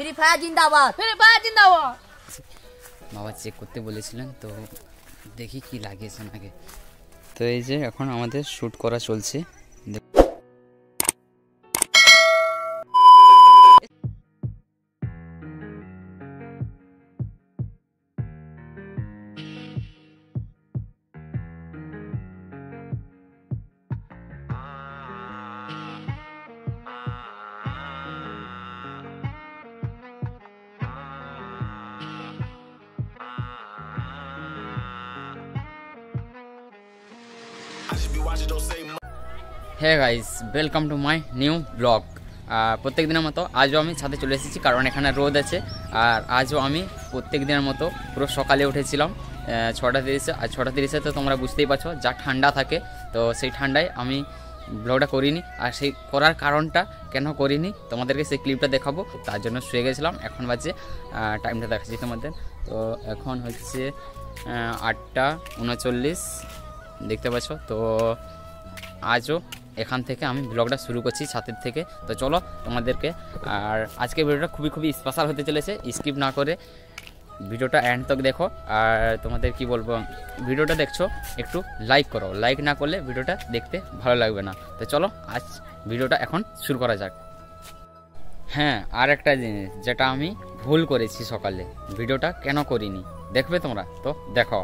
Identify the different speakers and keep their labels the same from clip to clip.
Speaker 1: Free fire জিন্দাবাদ।
Speaker 2: Free fire জিন্দাবাদ।
Speaker 3: বাবা চেক করতে বলেছিলেন তো দেখি কি লাগিয়েছেন আগে তো এই যে এখন আমাদের শ্যুট করা চলছে। হ্যাঁ guys welcome to my new blog প্রত্যেক দিনের মতো আজও আমি ছাদে চলে এসেছি, কারণ এখানে রোদ আছে। আর আজও আমি প্রত্যেক দিনের মতো পুরো সকালে উঠেছিলাম ছটা তিরিশে। আর ছটা তিরিশে তো তোমরা বুঝতেই পারছ, যা ঠান্ডা থাকে, তো সেই ঠান্ডায় আমি ব্লগটা করিনি। আর সেই করার কারণটা কেন করিনি, তোমাদেরকে সেই ক্লিপটা দেখাবো। তার জন্য শুয়ে গেছিলাম, এখন বাজে টাইমটা দেখাচ্ছি তোমাদের। তো এখন হচ্ছে আটটা উনচল্লিশ। দেখতে পাচ্ছ? তো আজও এখান থেকে আমি ব্লগটা শুরু করছি ছাদের থেকে। তো চলো তোমাদেরকে, আর আজকে ভিডিওটা খুবই খুবই স্পেশাল হতে চলেছে। স্কিপ না করে ভিডিওটা অ্যান্ড তক দেখো। আর তোমাদের কি বলব, ভিডিওটা দেখছ, একটু লাইক করো। লাইক না করলে ভিডিওটা দেখতে ভালো লাগবে না। তো চলো আজ ভিডিওটা এখন শুরু করা যাক। হ্যাঁ আর একটা জিনিস যেটা আমি ভুল করেছি সকালে, ভিডিওটা কেন করিনি? দেখবে তোমরা? তো দেখো।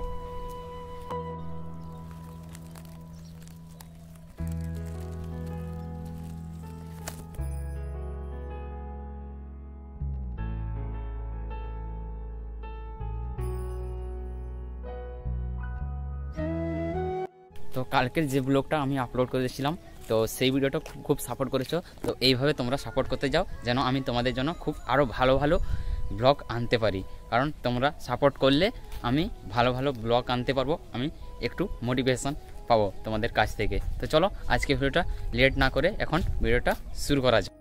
Speaker 3: কালকের যে ব্লগটা আমি আপলোড করেছিলাম, তো সেই ভিডিওটা খুব সাপোর্ট করেছ। তো এইভাবে তোমরা সাপোর্ট করতে যাও, যেন আমি তোমাদের জন্য খুব আরও ভালো ভালো ব্লগ আনতে পারি। কারণ তোমরা সাপোর্ট করলে আমি ভালো ভালো ব্লগ আনতে পারব, আমি একটু মোটিভেশন পাবো তোমাদের কাছ থেকে। তো চলো আজকে ভিডিওটা লেট না করে এখন ভিডিওটা শুরু করা যাক।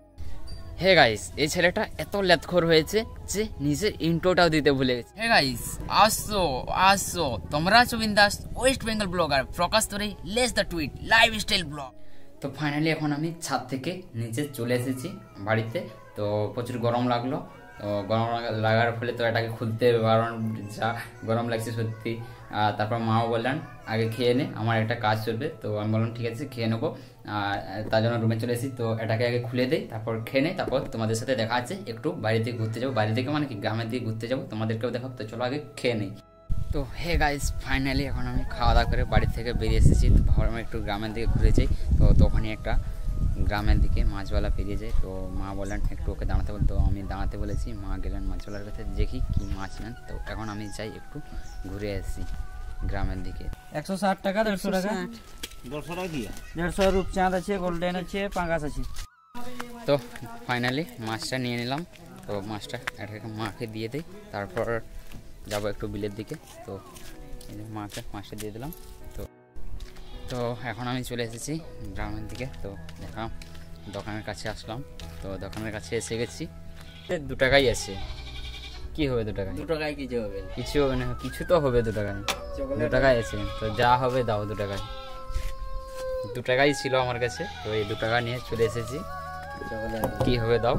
Speaker 3: হে গাইস এই ছেলেটা এত লেতখোর হয়েছে যে নিজের ইন্ট্রোটাও দিতে ভুলে গেছে। হে গাইস আসো আসো। তোমরা আছো বিন্দাস ওয়েস্ট বেঙ্গল ব্লগার প্রকাশ তোরে লেস দ্য টুইট লাইভ স্টাইল ব্লগ তো ফাইনালি এখন আমি ছাদ থেকে নিচে চলে এসেছি বাড়িতে। তো প্রচুর গরম লাগল। তো গরম লাগার ফলে তো এটাকে খুলতে কারণ যা গরম লাগছে সত্যি। তারপর মাও বললেন, আগে খেয়ে নে, আমার একটা কাজ চলবে। তো আমি বললাম, ঠিক আছে, খেয়ে নেব। তার জন্য রুমে চলে এসেছি। তো এটাকে আগে খুলে দেই, তারপর খেয়ে নেই, তারপর তোমাদের সাথে দেখা আছে। একটু বাইরে থেকে ঘুরতে যাব। বাইরে থেকে মানে কি? গ্রামের দিকে ঘুরতে যাব। তোমাদেরকেও দেখাবো। তো চলো আগে খেয়ে নেই। তো হে গাইস ফাইনালি এখন আমি খাওয়া দাওয়া করে বাড়ি থেকে বেরিয়ে এসেছি। তো ভাবলাম একটু গ্রামের দিকে ঘুরে যাই। তো তখনই একটা গ্রামের দিকে মাছওয়ালা পেরিয়ে যায়। তো মা বললেন, একটু ওকে দাঁড়াতে বল। তো আমি দাঁড়াতে বলেছি। মা গেলেন মাছওয়ালার কাছে। দেখি কি মাছ নেন। তো এখন আমি যাই একটু ঘুরে আসি। গ্রামের দিকে।
Speaker 4: একশো ষাট টাকা দেড়শো টাকা। দেড়শো রূপচাঁদ আছে গোল্ডেন আছে পাঙ্গাস আছে।
Speaker 3: তো ফাইনালি মাছটা নিয়ে নিলাম। তো মাছটা এটাকে মাকে দিয়ে দিই তারপর যাব একটু বিলের দিকে। তো মাকে মাছটা দিয়ে দিলাম। তো তো এখন আমি চলে এসেছি গ্রামের দিকে। তো দেখলাম দোকানের কাছে আসলাম। তো দোকানের কাছে এসে গেছি। দু টাকাই আছে। কি হবে দু টাকায়?
Speaker 4: দু টাকায় কিছু হবে।
Speaker 3: কিছু হবে না কিছু তো হবে দু টাকায়। দু
Speaker 4: চকলেট
Speaker 3: টাকায় আছে তো যা হবে দাও দু টাকায়। দু টাকাই ছিল আমার কাছে তো এই দু টাকা নিয়ে চলে এসেছি। কি হবে দাও।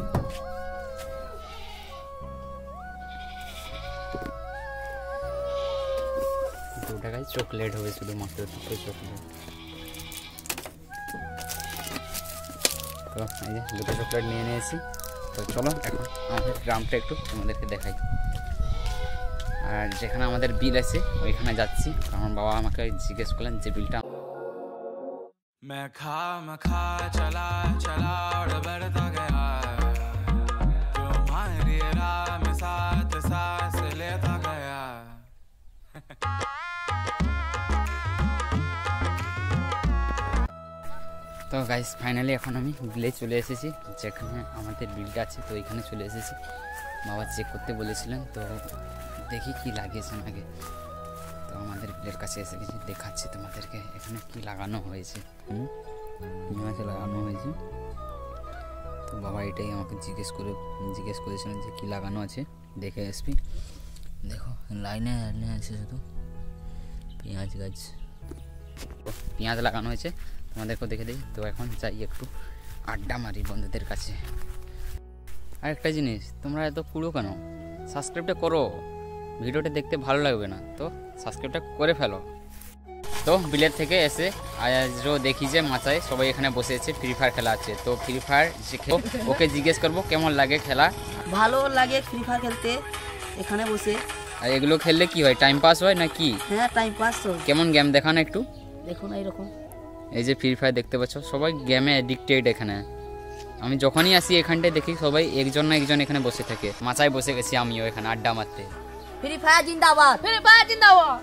Speaker 3: দু টাকায় চকলেট হবে শুধুমাত্র দুটো চকলেট। তো এই যে দুটো চকলেট নিয়ে নিয়েছি। তো চলো এখন আমাদের গ্রামটা একটু তোমাদেরকে দেখাই আর যেখানে আমাদের বিল আছে ওইখানে যাচ্ছি আমার বাবা আমাকে জিজ্ঞেস করলেন যে বিলটা
Speaker 5: मैं खा मैं खा चला चला और बढ़ता
Speaker 3: তো গাইস ফাইনালি এখন আমি বিলে চলে এসেছি, যেখানে আমাদের বিলটা আছে, তো এখানে চলে এসেছি। বাবা চেক করতে বলেছিলেন, তো দেখি কি লাগিয়েছেন আগে তো আমাদের বিলের কাছে এসে গেছি, দেখাচ্ছি তোমাদেরকে এখানে কি লাগানো হয়েছে। হুম? লাগানো হয়েছে? তো বাবা এটাই আমাকে জিজ্ঞেস করে, জিজ্ঞেস করেছিলেন যে কি লাগানো আছে, দেখে আসবি। দেখো, লাইনে লাইনে আছে শুধু। পেঁয়াজ গাছ। পেঁয়াজ লাগানো হয়েছে। তোমাদেরকেও দেখে দিই। তো এখন যাই একটু আড্ডা মারি বন্ধুদের কাছে। আর একটা জিনিস তোমরা এত পুরো কেন? সাবস্ক্রাইবটা করো। ভিডিওটা দেখতে ভালো লাগবে না তো সাবস্ক্রাইবটা করে ফেলো। তো বিলের থেকে এসে আজও দেখি যে মাচায় সবাই এখানে বসে আছে ফ্রি ফায়ার খেলা আছে। তো ফ্রি ফায়ার ওকে জিজ্ঞেস করব কেমন লাগে খেলা?
Speaker 1: ভালো লাগে ফ্রি ফায়ার খেলতে এখানে বসে।
Speaker 3: আর এগুলো খেললে কি হয় টাইম পাস হয় না কি?
Speaker 1: হ্যাঁ টাইম পাস তো
Speaker 3: কেমন গেম দেখান একটু?
Speaker 1: দেখুন এইরকম
Speaker 3: এই যে ফ্রি ফায়ার দেখতে পাচ্ছ সবাই গেমে অ্যাডিক্টেড এখানে। আমি যখনই আসি এখানটায় দেখি সবাই একজন না একজন এখানে বসে থাকে। মাচায় বসে গেছি আমিও এখানে আড্ডা মারতে।
Speaker 1: ফ্রি ফায়ার জিন্দাবাদ! ফ্রি ফায়ার জিন্দাবাদ!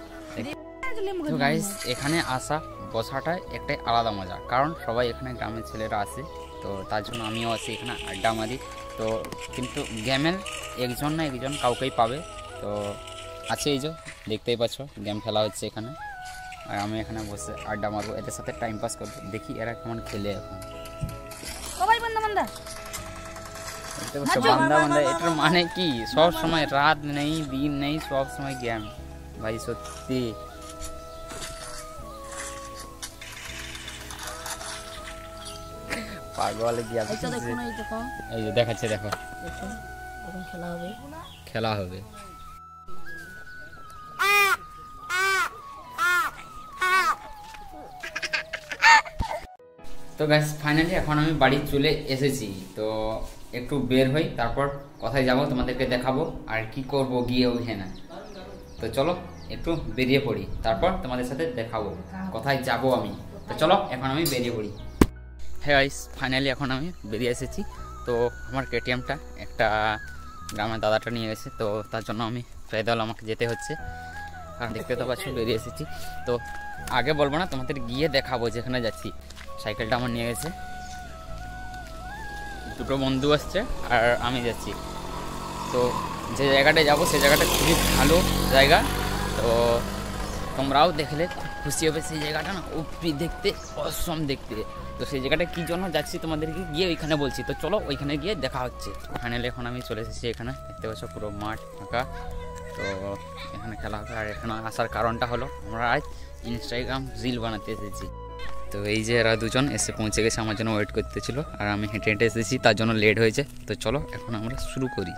Speaker 3: তো গাইস এখানে আসা বসাটা একটাই আলাদা মজা। কারণ সবাই এখানে গ্রামের ছেলেরা আসে তো তার জন্য আমিও আসি এখানে আড্ডা মারি। তো কিন্তু গেমের একজন না একজন কাউকেই পাবে। তো আছে এই যে দেখতেই পাচ্ছ গেম খেলা হচ্ছে এখানে। আর আমি এখানে বসে আড্ডা মারবো এদের সাথে টাইম পাস করব। দেখি এরা কেমন খেলে এখন।
Speaker 1: সবাই বন্ধ বন্ধ
Speaker 3: দেখতে পাচ্ছ বান্দা বান্দা এটার মানে কি? সব সময় রাত নেই দিন নেই সব সময় গেম ভাই সত্যি। পাগল গিয়া
Speaker 1: এই তো দেখুন এই দেখুন
Speaker 3: এই যে দেখাচ্ছে দেখো।
Speaker 1: দেখুন এখন খেলা হবে।
Speaker 3: খেলা হবে। তো গ্যাস ফাইনালি এখন আমি বাড়ি চলে এসেছি। তো একটু বের হই, তারপর কোথায় যাব তোমাদেরকে দেখাবো, আর কি করব গিয়ে ওইখানে। তো চলো, একটু বেরিয়ে পড়ি, তারপর তোমাদের সাথে দেখাবো, কোথায় যাব আমি। তো চলো, এখন আমি বেরিয়ে পড়ি। হ্যাঁ গাইস ফাইনালি এখন আমি বেরিয়ে এসেছি। তো আমার কেটিএমটা, একটা গ্রামের দাদাটা নিয়ে গেছে, তো তার জন্য আমি পেদল আমাকে যেতে হচ্ছে। কারণ দেখতে তো পাচ্ছি, বেরিয়ে এসেছি। তো আগে বলব না, তোমাদের গিয়ে দেখাবো যেখানে যাচ্ছি। সাইকেলটা আমার নিয়ে গেছে। দুটো বন্ধু আসছে আর আমি যাচ্ছি। তো যে জায়গাটায় যাব সেই জায়গাটা খুবই ভালো জায়গা। তো তোমরাও দেখলে খুব খুশি হবে সেই জায়গাটা না। উপরি দেখতে অসম দেখতে। তো সেই জায়গাটা কী জন্য যাচ্ছি তোমাদেরকে গিয়ে ওইখানে বলছি। তো চলো ওইখানে গিয়ে দেখা হচ্ছে। ফাইনালি এখন আমি চলে এসেছি এখানে। দেখতে পাচ্ছ পুরো মাঠ ফাঁকা। তো এখানে খেলা হবে। আর এখানে আসার কারণটা হলো, আমরা আজ ইনস্টাগ্রাম রিল বানাতে এসেছি। তো এই যে এরা দুজন এসে পৌঁছে গেছে, আমার জন্য ওয়েট করতেছিল আর আমি হেঁটে হেঁটে এসেছি, তার জন্য লেট হয়েছে। তো চলো, এখন আমরা শুরু করি।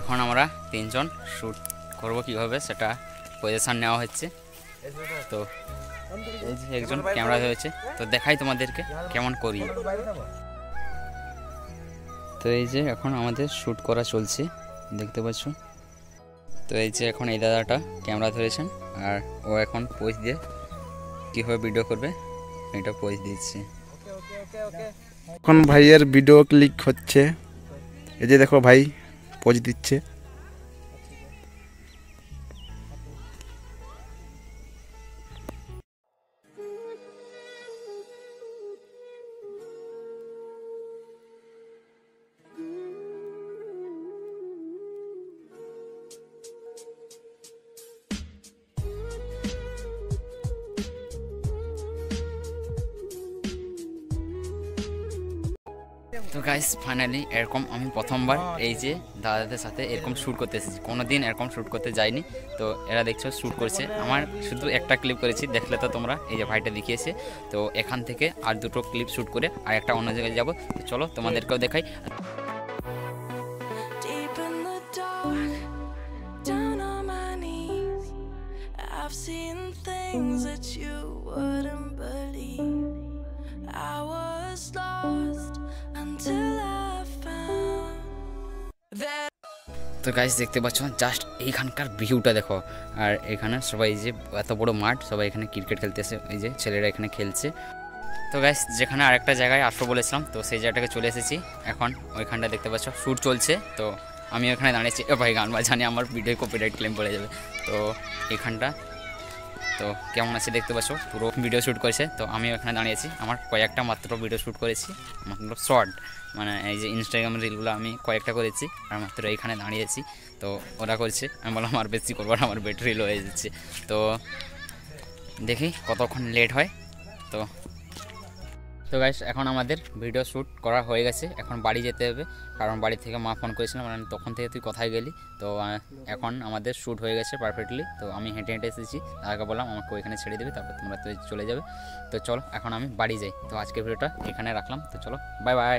Speaker 3: এখন আমরা তিনজন শ্যুট করব কীভাবে, সেটা পজিশান নেওয়া হচ্ছে। তো এই যে একজন ক্যামেরা ধরেছে, তো দেখাই তোমাদেরকে কেমন করি। তো এই যে এখন আমাদের শ্যুট করা চলছে, দেখতে পাচ্ছ? তো এই যে এখন এই দাদাটা ক্যামেরা ধরেছেন, আর ও এখন পোজ দিয়ে কীভাবে ভিডিও করবে এটা পোজ দিচ্ছি।
Speaker 2: এখন ভাইয়ের ভিডিও ক্লিক হচ্ছে। এই যে দেখো ভাই পোজ দিচ্ছে।
Speaker 3: গাইস ফাইনালি এরকম আমি প্রথমবার এই যে দাদাদের সাথে এরকম শ্যুট করতে এসেছি কোনো দিন এরকম শ্যুট করতে যাইনি। তো এরা দেখছ শ্যুট করছে। আমার শুধু একটা ক্লিপ করেছি দেখলে তো তোমরা এই যে ভাইটা দেখিয়েছে। তো এখান থেকে আর দুটো ক্লিপ শ্যুট করে আর একটা অন্য জায়গায় যাব। তো চলো তোমাদেরকেও দেখাই।
Speaker 6: Deep in the dark, down on. I've seen things that you wouldn't
Speaker 3: তো গাইস দেখতে পাচ্ছ জাস্ট এইখানকার ভিউটা দেখো। আর এখানে সবাই যে এত বড় মাঠ, সবাই এখানে ক্রিকেট খেলতেছে। এই যে ছেলেরা এখানে খেলছে। তো গাইস যেখানে আরেকটা জায়গায় আসব বলেছিলাম, তো সেই জায়গাটাকে চলে এসেছি। এখন ওইখানটা দেখতে পাচ্ছ শ্যুট চলছে। তো আমি ওখানে দাঁড়িয়েছি। ভাই গান বাজানি, আমার ভিডিও কপিরাইট ক্লেম পড়ে যাবে। তো এখানটা তো কেমন আছে দেখতে পাচ্ছ? পুরো ভিডিও শ্যুট করেছে। তো আমি ওখানে দাঁড়িয়েছি আমার কয়েকটা মাত্র ভিডিও শ্যুট করেছি। মাত্র শর্ট মানে এই যে ইনস্টাগ্রাম রিলগুলো আমি কয়েকটা করেছি, আর মাত্র এইখানে দাঁড়িয়েছি তো ওরা করছে। আমি বললাম, আর বেশি করব আমার ব্যাটারি লো হয়ে যাচ্ছে। তো দেখি কতক্ষণ লেট হয়। তো তো গাইস এখন আমাদের ভিডিও শ্যুট করা হয়ে গেছে। এখন বাড়ি যেতে হবে। কারণ বাড়ি থেকে মা ফোন করেছিলাম মানে তখন থেকে তুই কোথায় গেলি? তো এখন আমাদের শ্যুট হয়ে গেছে পারফেক্টলি তো আমি হেঁটে হেঁটে এসেছি। তাকে বললাম, আমাকে ওইখানে ছেড়ে দেবে, তারপর তোমরা তো চলে যাবে। তো চলো, এখন আমি বাড়ি যাই। তো আজকে ভিডিওটা এখানে রাখলাম। তো চলো বাই বাই